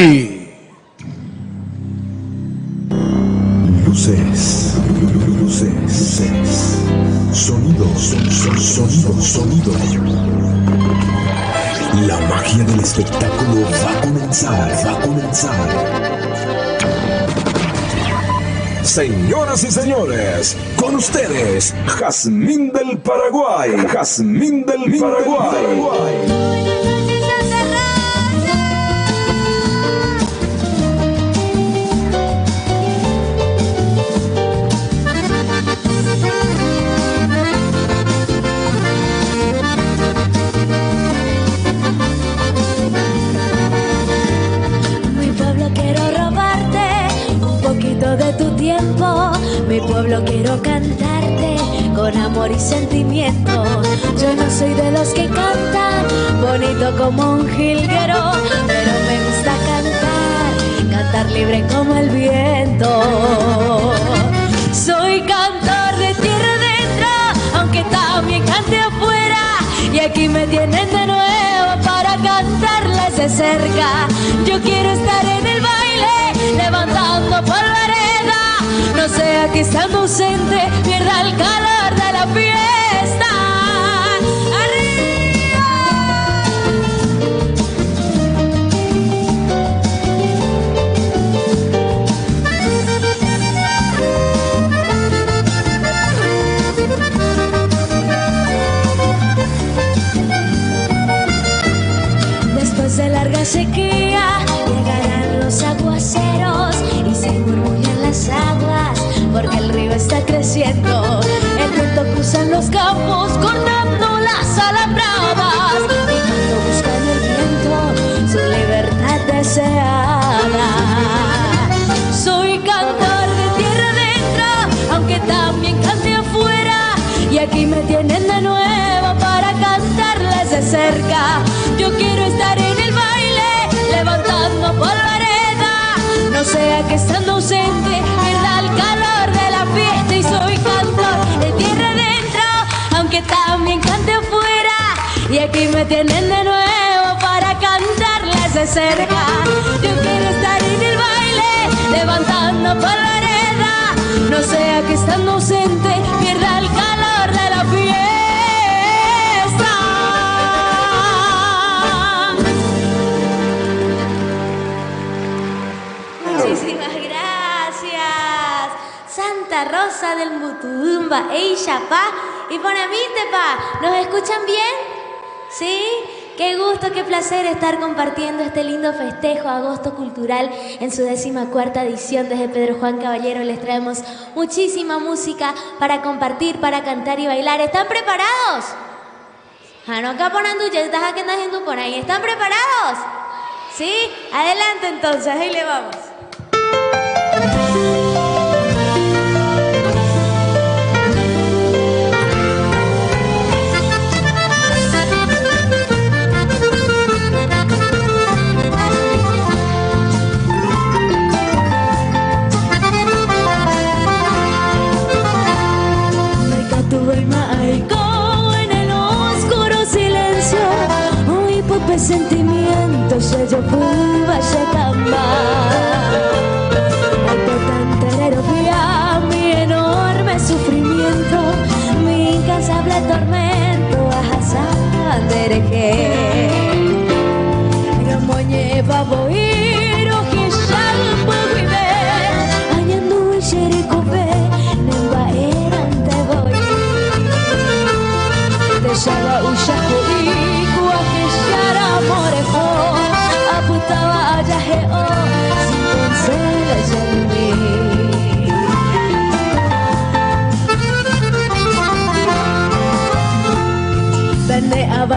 Paraguay. Luces, luces, sonidos, sonidos, sonidos. La magia del espectáculo va a comenzar, va a comenzar. Señoras y señores, con ustedes, Jazmín del Paraguay, Jazmín del Paraguay. Pueblo quiero cantarte con amor y sentimiento. Yo no soy de los que cantan bonito como un jilguero, pero me gusta cantar, cantar libre como el viento. Soy cantor de tierra adentro, aunque también cante afuera. Y aquí me tienen de nuevo para cantarles de cerca. Yo quiero estar en el baile, levantando polvareda no sea que estando ausente pierda el calor de la fiesta. Después de larga sequía está creciendo. El viento cruza los campos cortando las alambradas. Y cuando buscan el viento su libertad deseada. Soy cantor de tierra adentro, aunque también cante afuera. Y aquí me tienen de nuevo para cantarles de cerca. Yo quiero estar en el baile, levantando polvareda. No sea que estando cerca. Yo quiero estar en el baile, levantando polvareda. No sea que estando ausente pierda el calor de la fiesta. Muchísimas Rosa del Mutumba, Ey Chapá y Bonamite, pa. ¿Nos escuchan bien? ¿Sí? Qué gusto, qué placer estar compartiendo este lindo festejo Agosto Cultural en su décima cuarta edición desde Pedro Juan Caballero. Les traemos muchísima música para compartir, para cantar y bailar. ¿Están preparados? haciendo por ahí. ¿Están preparados? ¿Sí? Adelante entonces, ahí le vamos. Perfume va a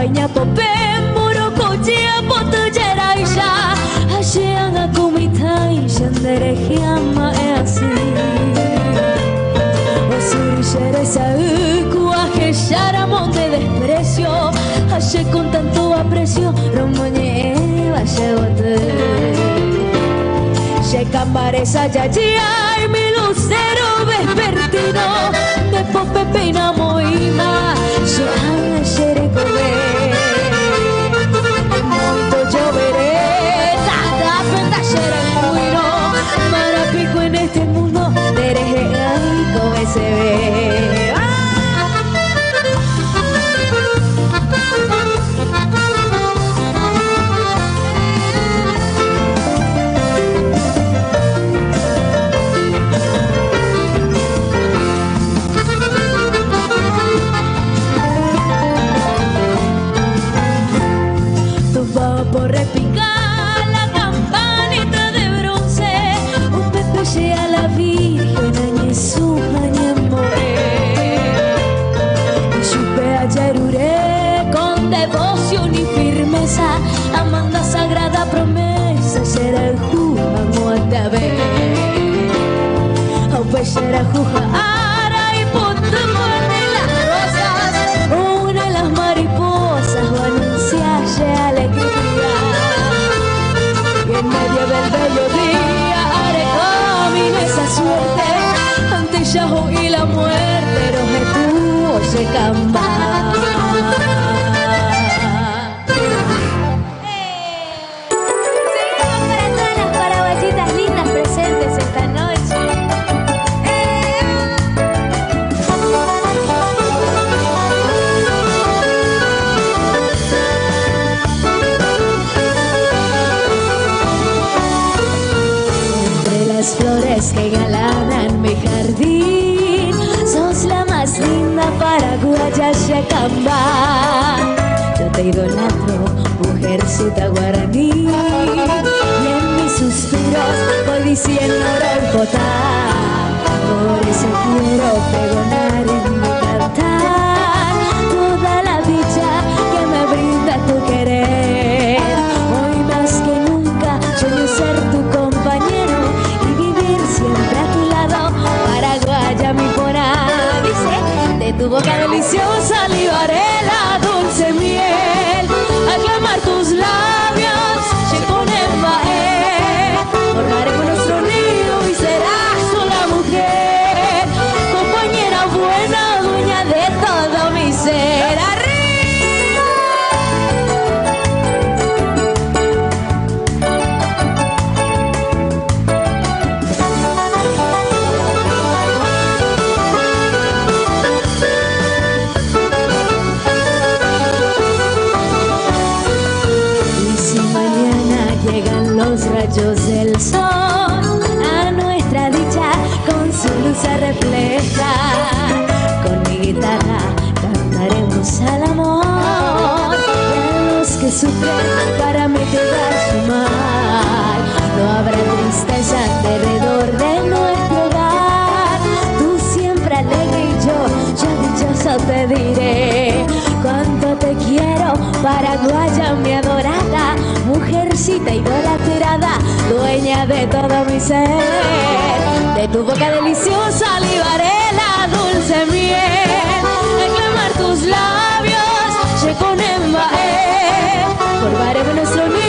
baina pope murukutia potu jeraisha Hashianga kumitai shandere hiama e asi Osuri shere sauku ajeshara monte desprecio Hashe con tanto aprecio romoñe vashe bote Shekambare sayajia y mi lucero vespertino De pope peina será Ara y muerde las rosas. Una las mariposas va a alegría. Y en medio del bello día haré camino esa suerte. Ante Yahoo y la muerte, los estuvo se cambiar. Tu boca deliciosa libaré sufren para mitigar su mal. No habrá tristeza alrededor de nuestro hogar. Tú siempre alegre y yo, yo dichoso te diré cuánto te quiero, paraguaya mi adorada, mujercita idolatrada, dueña de todo mi ser. De tu boca deliciosa libaré la dulce miel, por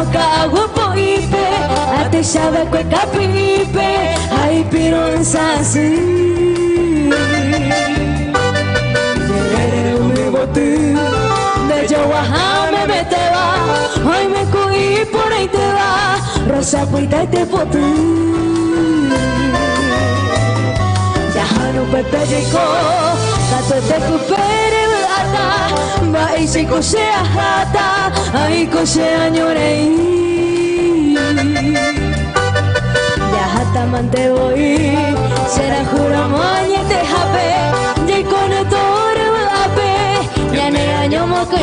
Tamo ka gupo ipe Ate shabe kwe kapipe Ay piron sasi Yerere umi botu De yo wahame me te va Hoy me kui por ahí te va Rosa puita te potu Jahanu pepe jiko Kato te kupere ata Ba isi kose hata Ai kose anyorei Ya hata mante voy Será jura moñe te jape Ye kone tore ape Yane año moko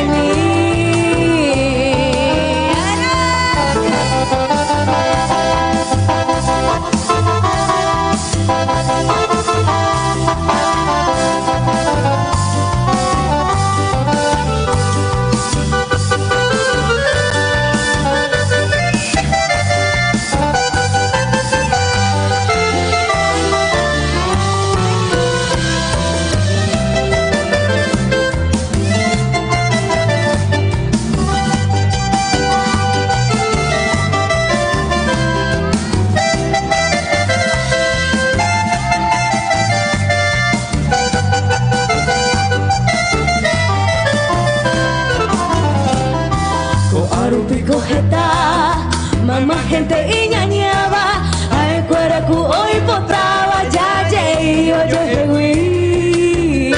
Ama gente iñañaba Ay cuerecu hoy potraba Ya llegué yo llegué.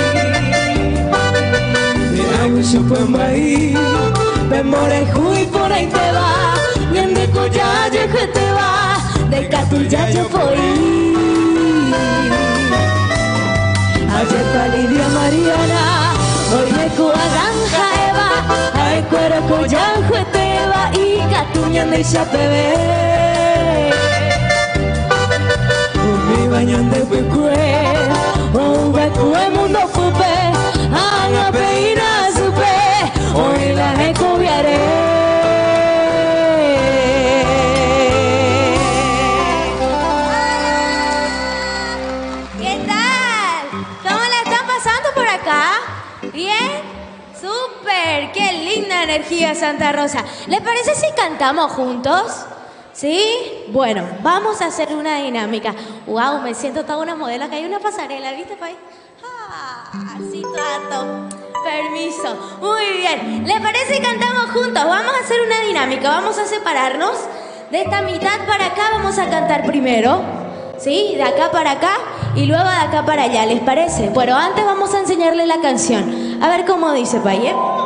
Mira que se fue maí Me more y por ahí te va Nende ya llegué te va De catu ya yo poí Ayer palidio Mariana Hoy me cuadranja Eva Ay cuerecu ya juete y Catuña de Chapebe. Mi bañan de pecue, un pecue mundo fupe, haga peina energía, Santa Rosa! ¿Les parece si cantamos juntos? ¿Sí? Bueno, vamos a hacer una dinámica. ¡Wow! Me siento toda una modelo que hay una pasarela, ¿viste, Pai? ¡Ah! Sí, tato. Permiso. Muy bien. ¿Les parece si cantamos juntos? Vamos a hacer una dinámica. Vamos a separarnos. De esta mitad para acá vamos a cantar primero. ¿Sí? De acá para acá y luego de acá para allá, ¿les parece? Bueno, antes vamos a enseñarle la canción. A ver cómo dice, Paye. Ay,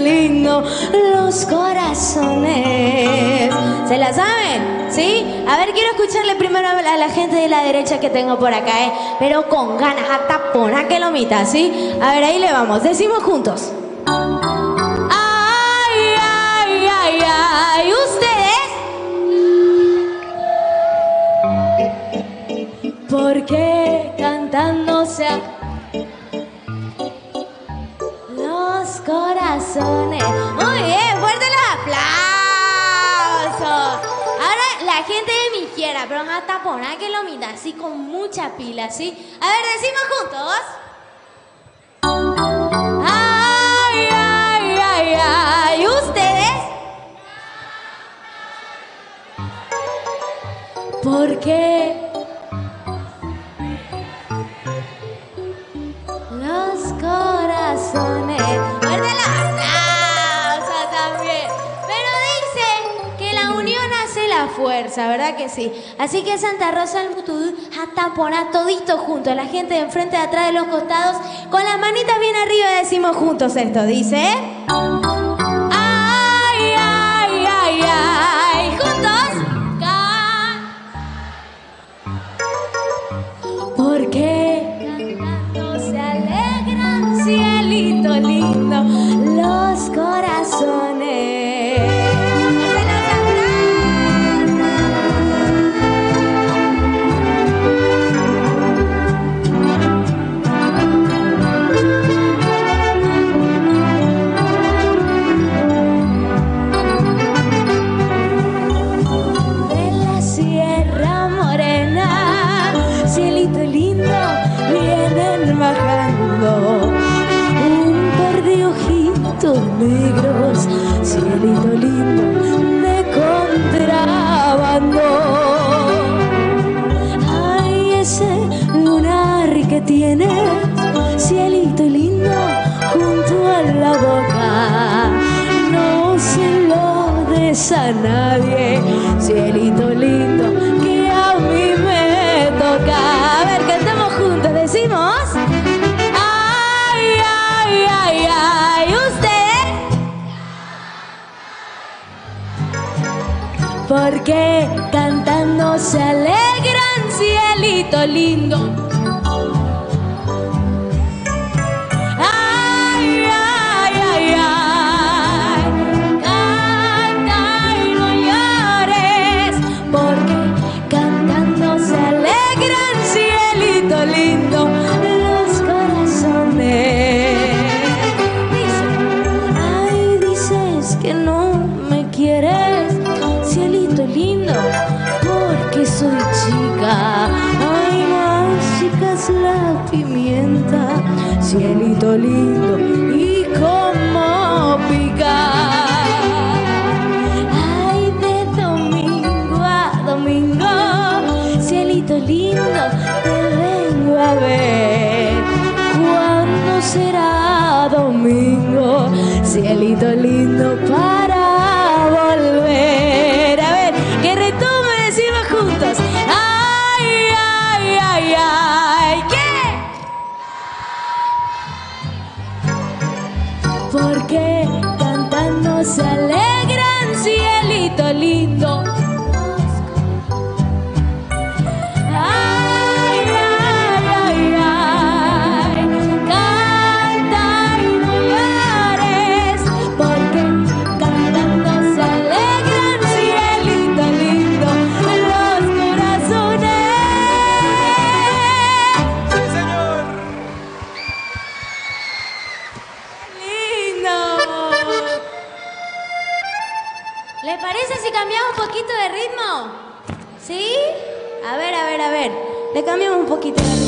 lindo, los corazones. ¿Se la saben? ¿Sí? A ver, quiero escucharle primero a la, gente de la derecha que tengo por acá, ¿eh? Pero con ganas, a tapona que lo mita, ¿sí? A ver, ahí le vamos. Decimos juntos. Ay, ay, ay, ay. ¿Ustedes? Porque cantando se corazones. Muy bien, fuerte los aplausos. Ahora la gente de mi izquierda, pero a taponar que lo mira así con mucha pila, ¿sí? A ver, decimos juntos. Ay, ay, ay, ay. ¿Ustedes? Porque los corazones. Fuerza, ¿verdad que sí? Así que Santa Rosa al Mutud a tamponar todito junto, la gente de enfrente, de atrás, de los costados, con las manitas bien arriba decimos juntos esto, dice. Le cambiamos un poquito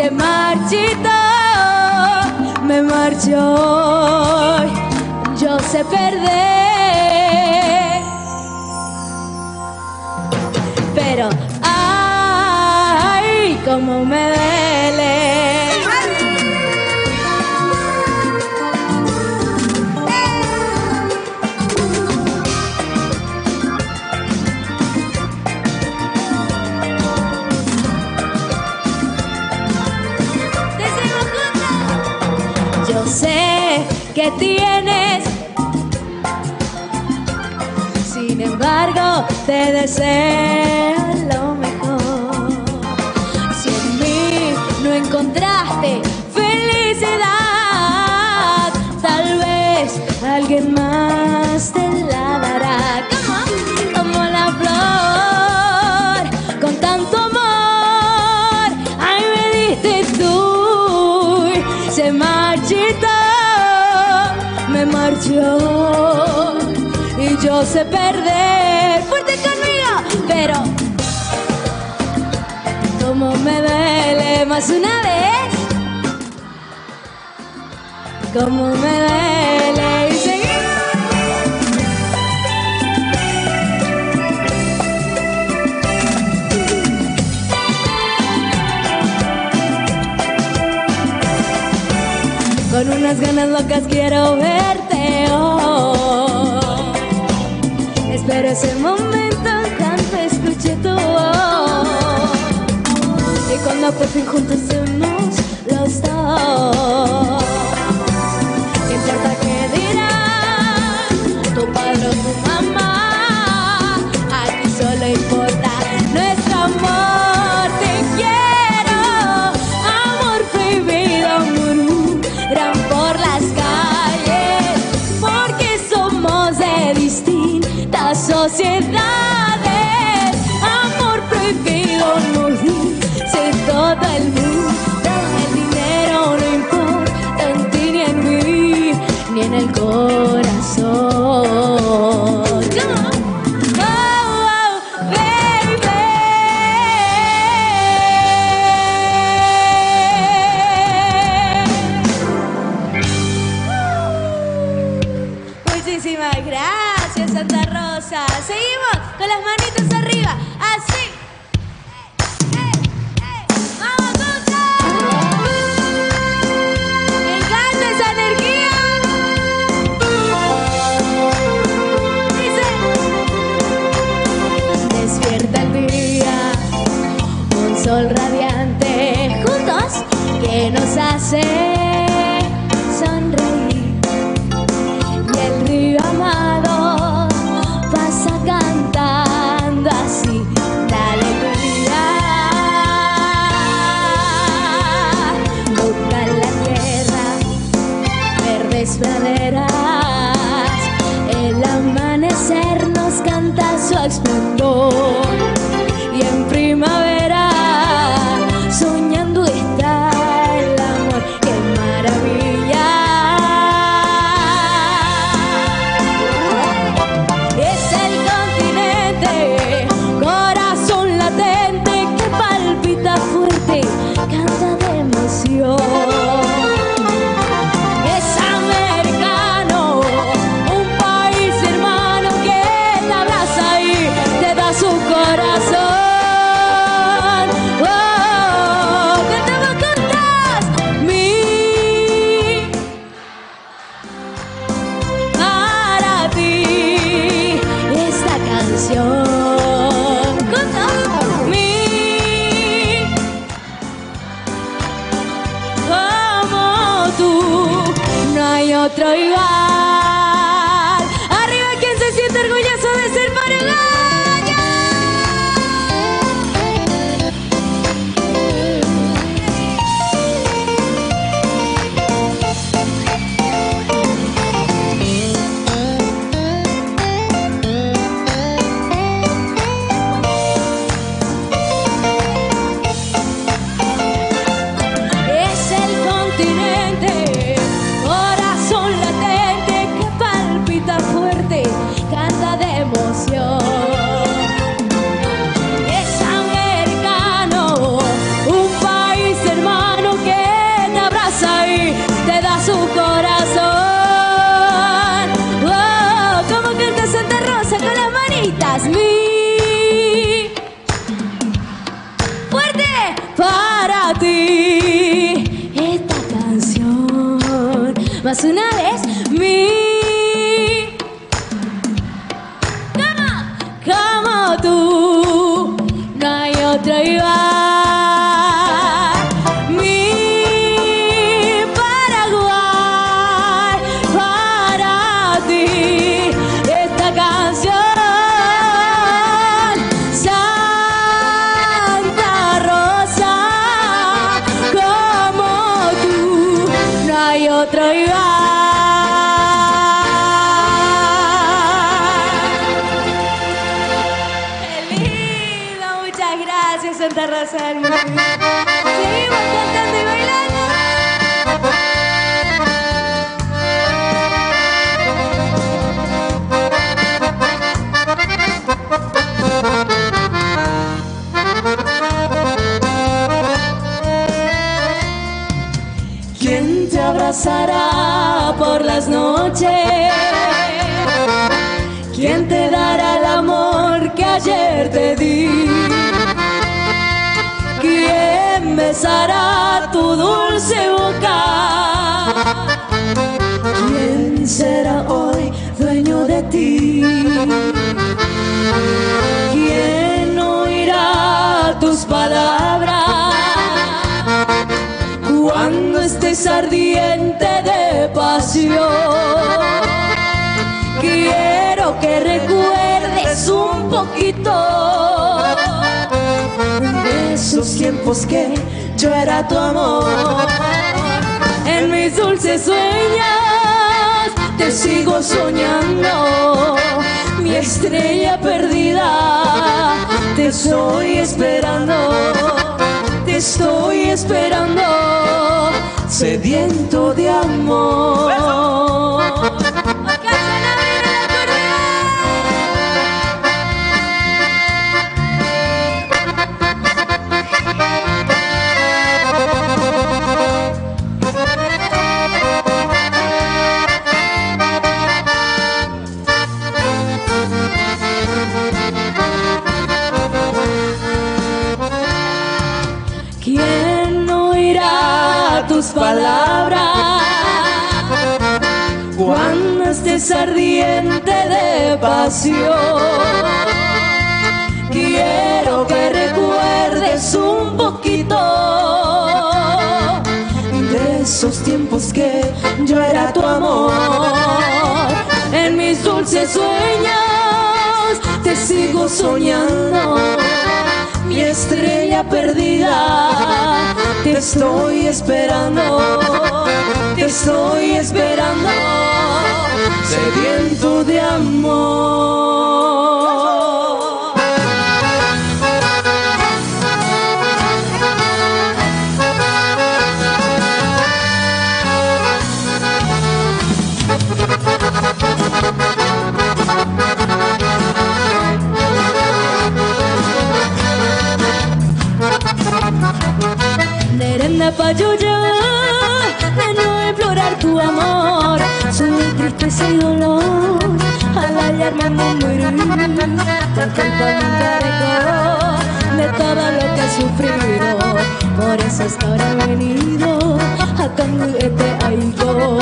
se marchitó, me marchó, yo sé perder. Pero, ay, como me ve. tienes. Sin embargo, te deseo. no sé perder. Fuerte conmigo, pero como me duele más una vez, como me duele y seguir. Con unas ganas locas quiero verte Era ese momento cuando escuché tu voz y cuando por fin juntos los dos. corazón. Seguimos cantando y. ¿Quién te abrazará por las noches? ¿Quién te dará el amor que ayer te di? ¿Quién besará tu dulce boca? ¿Quién será hoy dueño de ti? ¿Quién oirá tus palabras? Cuando estés ardiente de pasión, quiero que recuerdes un poquito tiempos que yo era tu amor. En mis dulces sueños te sigo soñando, mi estrella perdida, te estoy esperando te estoy esperando, sediento de amor. Cuando estés ardiente de pasión? Quiero que recuerdes un poquito de esos tiempos que yo era tu amor. En mis dulces sueños te sigo soñando mi estrella perdida. Te estoy esperando, te estoy esperando, sediento de amor. Nerenda payuya, de no implorar tu amor, su tristeza y dolor, al hallarme un morir, tan culpa nunca recordó de todo lo que he sufrido, por eso hasta ahora he venido a este algo,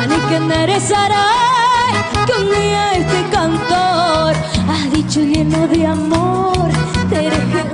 ani que neresarai, que un día este cantor ha dicho lleno de amor, te dejé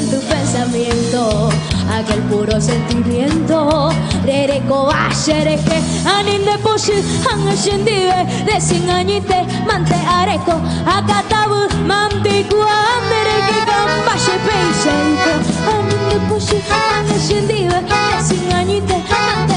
en tu pensamiento aquel puro sentimiento, dereko ashereje, anin de poshi, hanga shendive, desengañite, mante areko, akatabu, mamti kuam, dereke kambashe peishaiko, anin de poshi, hanga shendive, desengañite, mante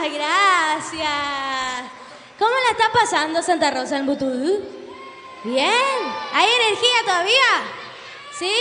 Gracias. ¿Cómo la está pasando Santa Rosa en Butú? Bien. ¿Hay energía todavía? ¿Sí?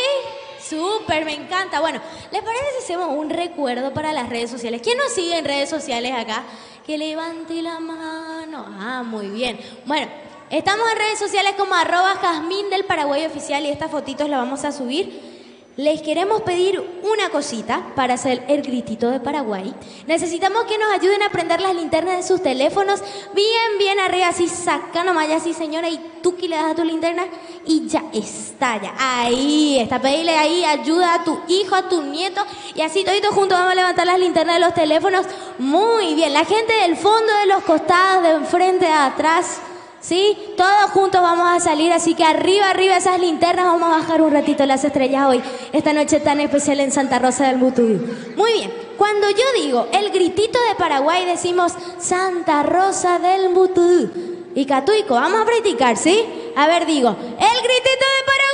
Súper, me encanta. Bueno, ¿les parece si hacemos un recuerdo para las redes sociales? ¿Quién nos sigue en redes sociales acá? Que levante la mano. Ah, muy bien. Bueno, estamos en redes sociales como arroba Jazmín del Paraguay Oficial y estas fotitos las vamos a subir. Les queremos pedir una cosita para hacer el gritito de Paraguay. Necesitamos que nos ayuden a prender las linternas de sus teléfonos bien, bien arriba, así saca nomás, ya así señora, y tú que le das a tu linterna y ya está, ya. Ahí está, pedile ahí ayuda a tu hijo, a tu nieto, y así todos juntos vamos a levantar las linternas de los teléfonos. Muy bien, la gente del fondo, de los costados, de enfrente, de atrás. ¿Sí? Todos juntos vamos a salir, así que arriba, arriba esas linternas, vamos a bajar un ratito las estrellas hoy, esta noche tan especial en Santa Rosa del Mutuyú. Muy bien, cuando yo digo el gritito de Paraguay, decimos Santa Rosa del Mutuyú. Y Catuico, vamos a practicar, ¿sí? A ver, digo, el gritito de Paraguay.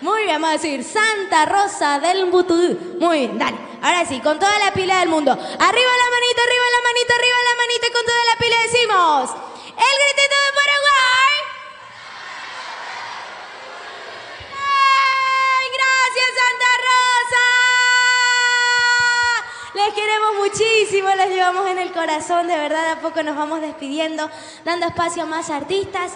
Muy bien, vamos a decir Santa Rosa del Mutuyú. Muy bien, dale. Ahora sí, con toda la pila del mundo. Arriba la manita, arriba la manita, arriba la manita con toda la pila decimos. El gritito de Paraguay. ¡Ay, gracias Santa Rosa! Les queremos muchísimo, les llevamos en el corazón, de verdad a poco nos vamos despidiendo, dando espacio a más artistas.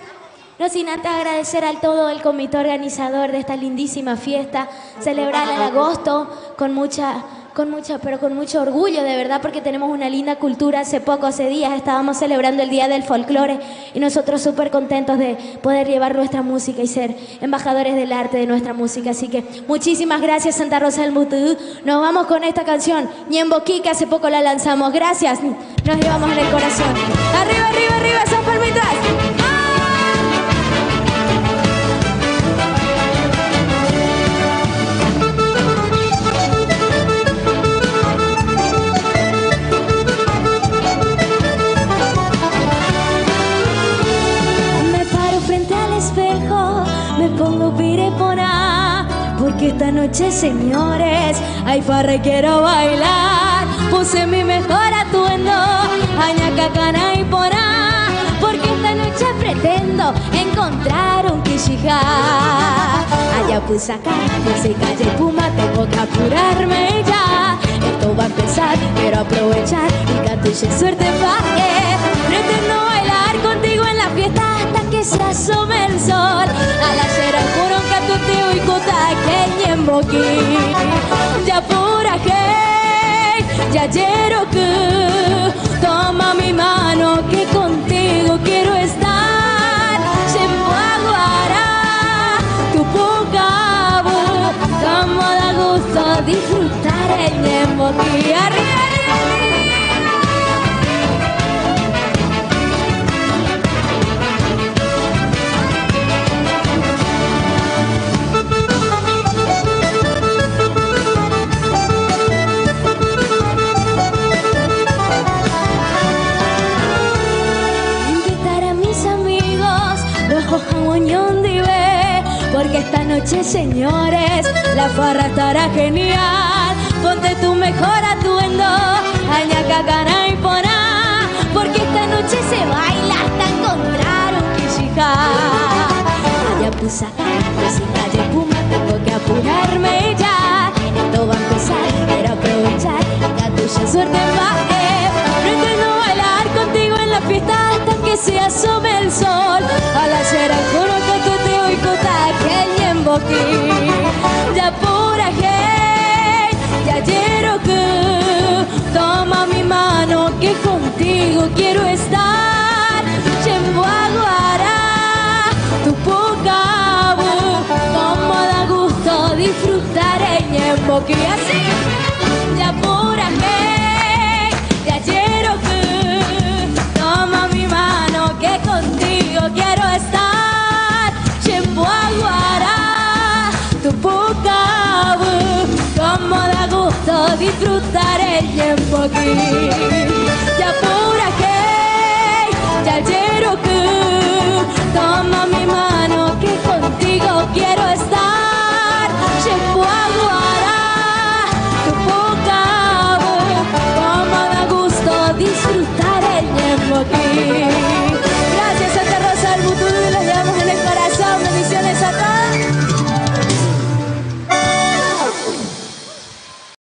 No sin antes agradecer al todo el comité organizador de esta lindísima fiesta, celebrar en agosto con mucha con mucha, pero con mucho orgullo, de verdad, porque tenemos una linda cultura. Hace poco, hace días, estábamos celebrando el Día del Folclore y nosotros súper contentos de poder llevar nuestra música y ser embajadores del arte de nuestra música. Así que muchísimas gracias, Santa Rosa del Mutudú. Nos vamos con esta canción, Ñemboquí, que hace poco la lanzamos. Gracias, nos llevamos en el corazón. Arriba, arriba, arriba, esas palmitas. Porque esta noche, señores, hay farra y quiero bailar. Puse mi mejor atuendo, añaca, cana y porá, porque esta noche pretendo encontrar un quijá. Allá puse acá, puse calle Puma, tengo que apurarme ya. Esto va a empezar, quiero aprovechar y catuche suerte pa' que pretendo bailar contigo en la fiesta hasta que se asome el sol. Kenyemboki Ya pura hey, ya que Toma mi mano que contigo quiero estar. Chembuaguara, tu pucabu Como da gusto disfrutar el ñemboki porque esta noche, señores, la farra estará genial. Ponte tu mejor atuendo, añaca, cana y poná, porque esta noche se baila hasta encontrar un quijijá. Vaya pusacá, pues sin calle puma, tengo que apurarme ya. Esto va a empezar, quiero aprovechar, la tuya suerte va a Pretendo bailar contigo en la fiesta hasta que se asome ya pura hey, ya quiero que toma mi mano que contigo quiero estar. Chembo aguara tu poca como da gusto disfrutar en Ñemboqui así. ya disfrutar el tiempo aquí. Ya pura que, ya quiero que, toma mi mano que contigo quiero estar.